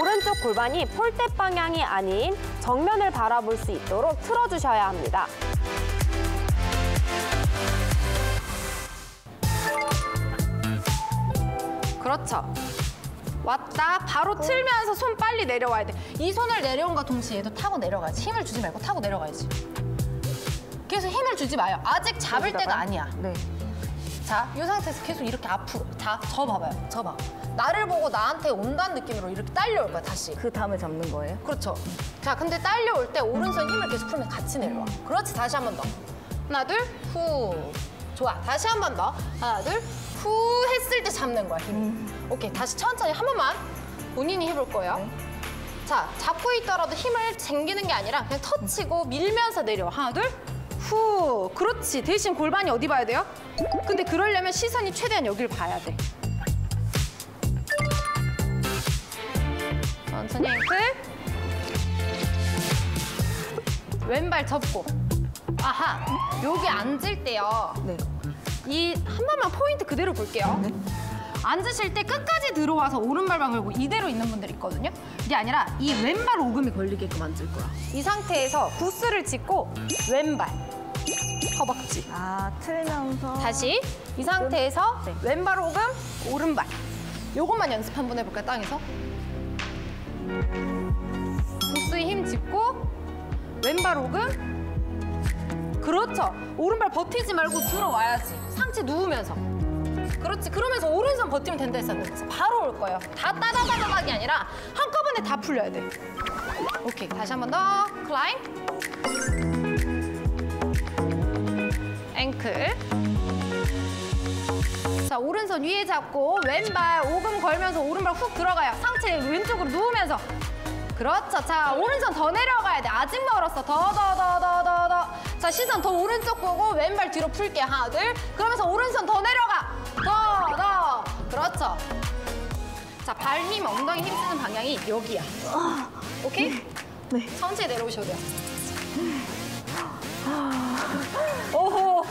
오른쪽 골반이 폴대 방향이 아닌 정면을 바라볼 수 있도록 틀어주셔야 합니다. 그렇죠. 왔다 바로 틀면서 손 빨리 내려와야 돼. 이 손을 내려온과 동시에 얘도 타고 내려가야지. 힘을 주지 말고 타고 내려가야지. 계속 힘을 주지 마요. 아직 잡을 때가 아니야. 네. 자, 이 상태에서 계속 이렇게 앞으로. 자, 저 봐봐요. 저 봐. 나를 보고 나한테 온다는 느낌으로 이렇게 딸려올 거야, 다시. 그 다음에 잡는 거예요? 그렇죠. 자, 근데 딸려올 때 오른손 힘을 계속 풀면 같이 내려와. 그렇지, 다시 한 번 더. 하나, 둘, 후. 좋아, 다시 한 번 더. 하나, 둘, 후 했을 때 잡는 거야, 힘. 오케이, 다시 천천히 한 번만 본인이 해볼 거예요. 자, 잡고 있더라도 힘을 쟁기는 게 아니라 그냥 터치고 밀면서 내려와. 하나, 둘, 후. 그렇지. 대신 골반이 어디 봐야 돼요? 근데 그러려면 시선이 최대한 여길 봐야 돼. 천천히 앵클. 왼발 접고. 아하. 여기 앉을 때요. 네. 이한 번만 포인트 그대로 볼게요. 앉으실 때 끝까지 들어와서 오른발만 걸고 이대로 있는 분들 있거든요. 이게 아니라 이 왼발 오금이 걸리게끔 앉을 거야. 이 상태에서 부스를 짚고 왼발 허벅지. 아, 틀면서. 다시 이 상태에서 네. 왼발 오금 오른발. 요것만 연습 한번 해볼까요? 땅에서. 부스에 힘 짚고 왼발 오금. 그렇죠. 오른발 버티지 말고 들어와야지. 상체 누우면서. 그렇지. 그러면서 오른손 버티면 된다 했었는데 바로 올 거예요. 다 따다다다닥이 아니라 한꺼번에 다 풀려야 돼. 오케이. 다시 한 번 더. 클라임. 앵클. 자, 오른손 위에 잡고 왼발 오금 걸면서 오른발 훅 들어가요. 상체 왼쪽으로 누우면서. 그렇죠. 자, 오른손 더 내려가야 돼. 아직 멀었어. 더, 더, 더, 더, 더, 더. 자, 시선 더 오른쪽 보고 왼발 뒤로 풀게. 하나, 둘. 그러면서 오른손 더 내려가. 그렇죠. 자, 발 힘, 엉덩이 힘 쓰는 방향이 여기야. 오케이? 네. 천천히 내려오셔도 돼요. 오호.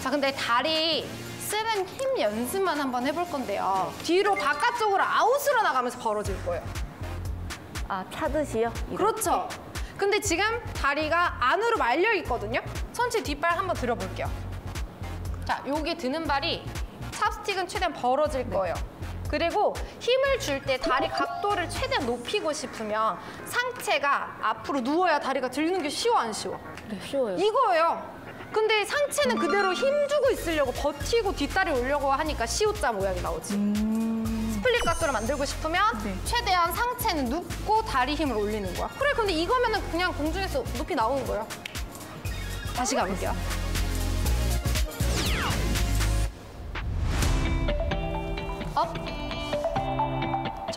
자, 근데 다리 쓰는 힘 연습만 한번 해볼 건데요. 뒤로 바깥쪽으로 아웃으로 나가면서 벌어질 거예요. 아, 차듯이요? 이렇게? 그렇죠. 근데 지금 다리가 안으로 말려 있거든요. 천천히 뒷발 한번 들어볼게요. 자, 여기 드는 발이 chopstick은 최대한 벌어질 거예요. 그리고 힘을 줄 때 다리 각도를 최대한 높이고 싶으면 상체가 앞으로 누워야 다리가 들리는 게 쉬워 안 쉬워? 네, 쉬워요. 이거예요. 근데 상체는 그대로 힘 주고 있으려고 버티고 뒷다리 올려고 하니까 시옷자 모양이 나오지. split 각도를 만들고 싶으면 네. 최대한 상체는 눕고 다리 힘을 올리는 거야. 그래, 근데 이거면 은 그냥 공중에서 높이 나오는 거야. 다시 가볼게요.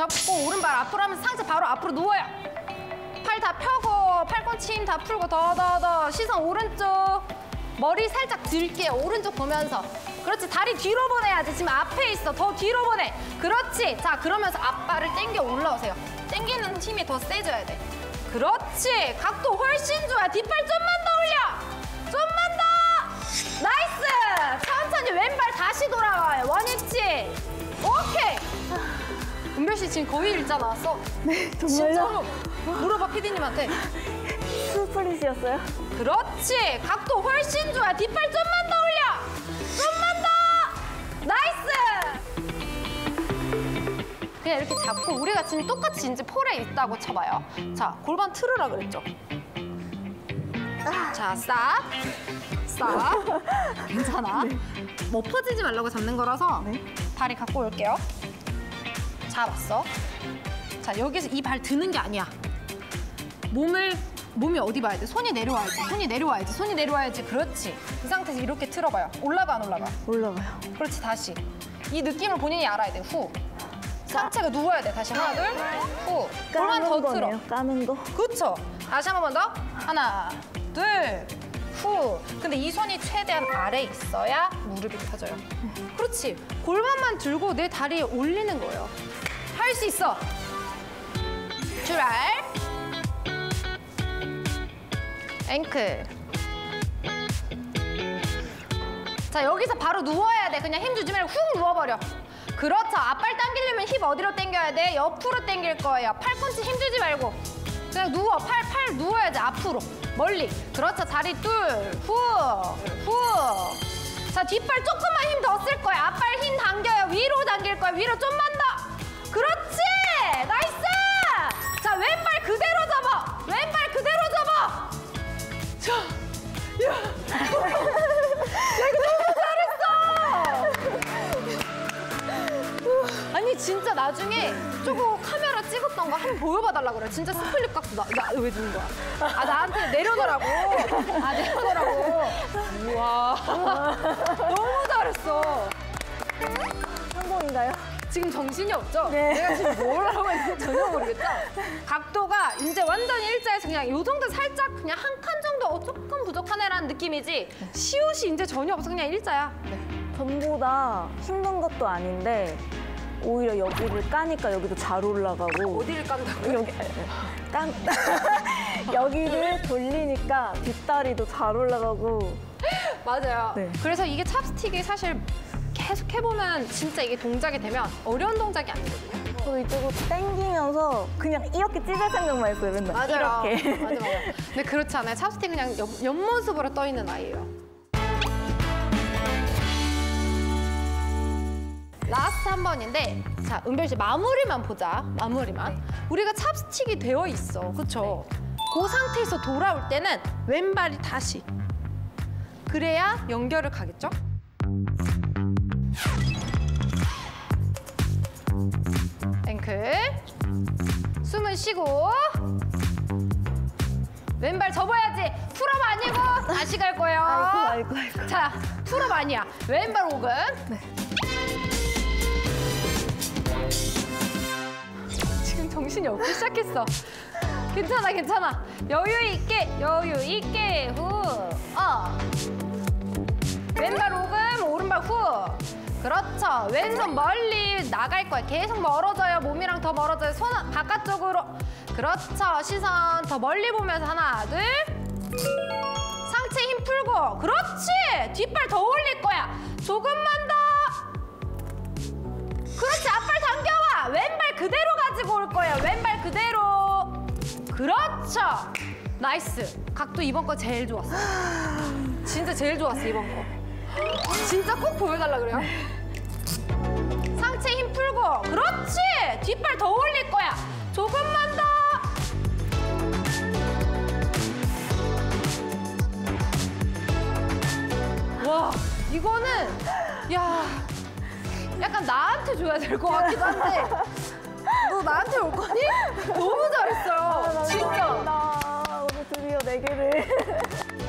접고 오른발 앞으로 하면서 상체 바로 앞으로 누워요. 팔 다 펴고 팔꿈치 힘 다 풀고 더 더 더 시선 오른쪽. 머리 살짝 들게요 오른쪽 보면서. 그렇지 다리 뒤로 보내야지. 지금 앞에 있어. 더 뒤로 보내. 그렇지. 자 그러면서 앞발을 당겨 올라오세요. 당기는 힘이 더 세져야 돼. 그렇지. 각도 훨씬 좋아. 뒷발 좀만 더 올려. 좀만 더. Nice. 천천히 왼발 다시 돌아와요. 원위치. 오케이 은별 씨 지금 거의 일자 나왔어. 네, 정말요? 진짜로. 물어봐 피디님한테. split이었어요? 그렇지. 각도 훨씬 좋아 뒷발 좀만 더 올려. 좀만 더. Nice. 그냥 이렇게 잡고 우리가 지금 똑같이 이제 폴에 있다고 쳐봐요. 자 골반 틀으라 그랬죠? 자 싹 싹. 괜찮아. 뭐 퍼지지 말라고 잡는 거라서 네. 다리 갖고 올게요 잡았어 자 여기서 이 발 드는 게 아니야 몸을 몸이 어디 봐야 돼? 손이 내려와야지. 손이 내려와야지. 손이 내려와야지. 그렇지. 이 상태에서 이렇게 틀어봐요. 올라가 안 올라가? 올라가요. 그렇지 다시. 이 느낌을 본인이 알아야 돼. 후. 상체가 누워야 돼. 다시 하나 둘. 후. 까는 더 틀어. 거네요, 까는 거. 그렇죠. 다시 한 번 더. 하나 둘. 후. 근데 이 손이 최대한 아래 있어야 무릎이 펴져요. 그렇지. 골반만 들고 내 다리에 올리는 거예요. 할 수 있어. 출발. 앵클. 자 여기서 바로 누워야 돼. 그냥 힘 주지 말고 훅 누워버려. 그렇죠. 앞발 당기려면 힙 어디로 당겨야 돼? 옆으로 당길 거예요. 팔꿈치 힘 주지 말고. 그냥 누워. 팔, 팔 누워야지. 앞으로. 멀리. 그렇죠. 다리 둘. 후. 후. 자, 뒷발 조금만 힘 더 쓸 거야. 앞발 힘 당겨요. 위로 당길 거야. 위로 좀만 더. 그렇지! Nice! 자, 왼발 그대로 접어. 왼발 그대로 접어. 자, 야. 야, 이거 너무 잘했어! 아니 진짜 나중에 저거 카메라 찍었던 거 한번 보여봐달라 그래. 진짜 스플릿 각도 나, 나 왜 주는 거야? 아 나한테 내려놓으라고. 아 내려놓으라고. 우와. 너무 잘했어. 성공인가요? 지금 정신이 없죠? 네. 내가 지금 뭘 하고 있는지 전혀 모르겠죠? 각도가 이제 완전히 일자에서 그냥 요 정도 살짝 그냥 한 칸 정도 어, 조금 부족한 애라는 느낌이지 시옷이 이제 전혀 없어 그냥 일자야. 전보다 힘든 것도 아닌데 오히려 여기를 까니까 여기도 잘 올라가고 어디를 깐다고? 여기 깐 여기를 돌리니까 뒷다리도 잘 올라가고 맞아요. 네. 그래서 이게 찹스틱이 사실 계속 해보면 진짜 이게 동작이 되면 어려운 동작이 아니거든요. 저 이쪽으로 당기면서 그냥 이렇게 찢을 생각만 했어요 맨날 이렇게 맞아, 맞아. 근데 그렇지 않아요. Chopstick 그냥 옆, 옆모습으로 떠 있는 아이예요. Last 한 번인데 자 은별 씨 마무리만 보자. 마무리만. 우리가 chopstick이 되어 있어. 그쵸. 그 상태에서 돌아올 때는 왼발이 다시. 그래야 연결을 가겠죠? Ankle. 숨을 쉬고. 왼발 접어야지. Pull-up 아니고 다시 갈 거예요. 아이고 아이고 아이고. 자, pull-up 아니야. 왼발 오금. 지 정신이 없기 시작했어. 괜찮아, 괜찮아. 여유 있게, 여유 있게 후. 어. 왼발 오금, 오른발 후. 그렇죠. 왼손 멀리 나갈 거야. 계속 멀어져요. 몸이랑 더 멀어져요. 손 바깥쪽으로. 그렇죠. 시선 더 멀리 보면서 하나, 둘. 상체 힘 풀고 그렇지 뒷발 더 올릴 거야 조금만 더 그렇지 앞발 당겨와 왼발 그대로 그대로. 그렇죠. Nice. 각도 이번 거 제일 좋았어. 진짜 제일 좋았어 이번 거. 진짜 꼭 보여달라 그래요. 상체 힘 풀고. 그렇지. 뒷발 더 올릴 거야. 조금만 더. 와 이거는 야 약간 나한테 줘야 될 것 같기도 한데 나한테 올 거니? 너무 잘했어요. 아, 진짜. 오늘 드디어 네 개를.